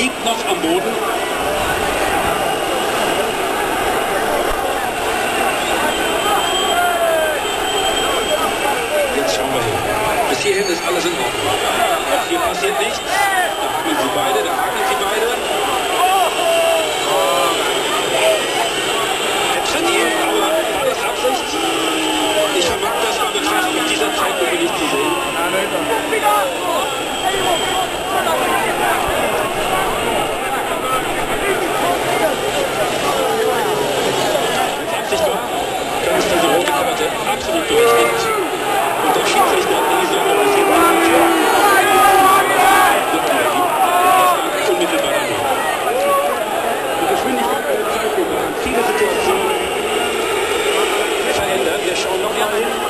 liegt noch am Boden. chão, não lembro.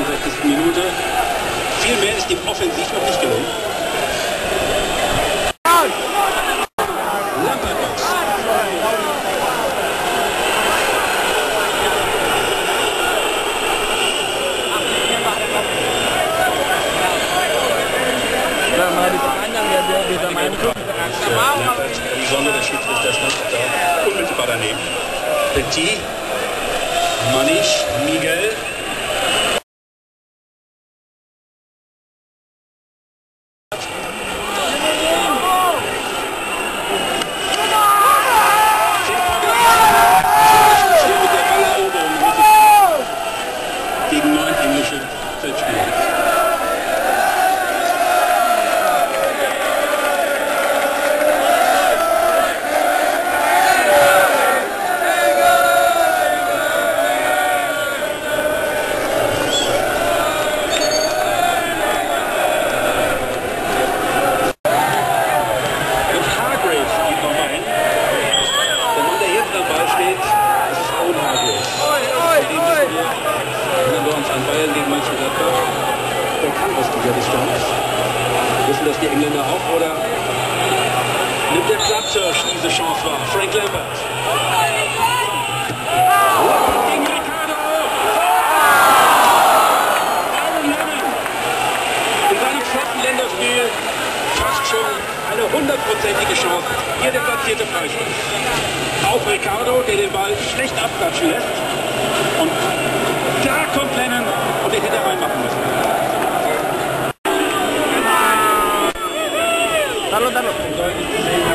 in der 68. Minute. Viel mehr ist ihm offensiv noch nicht gelungen. Sonne, der Schiedsrichter stand da unmittelbar daneben. Petit, Manisch, Miguel. An Bayern gegen Mönchengladbach. Der kann aus dieser Distanz. Wissen das die Engländer auch, oder nimmt der Platzhirsch diese Chance wahr? Frank Lennon. In seinem vierten Länderspiel fast schon eine hundertprozentige Chance. Hier der platzierte Freistoß. Auf Ricardo, der den Ball schlecht abklatschen lässt. Und da kommt Lennon und den hätte er reinmachen müssen. Taruh, taruh.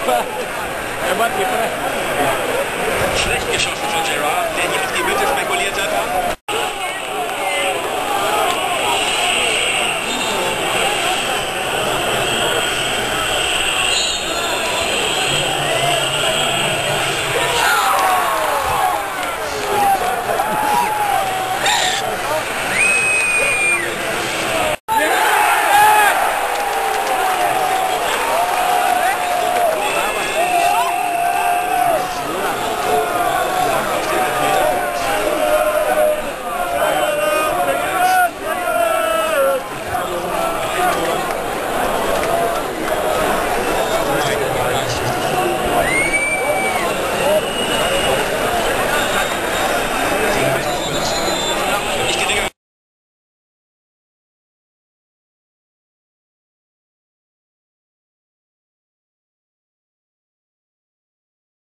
Juga. Hebat kipernya. Schlecht geschossen von Gerard, der hier auf die Mitte spekuliert hat.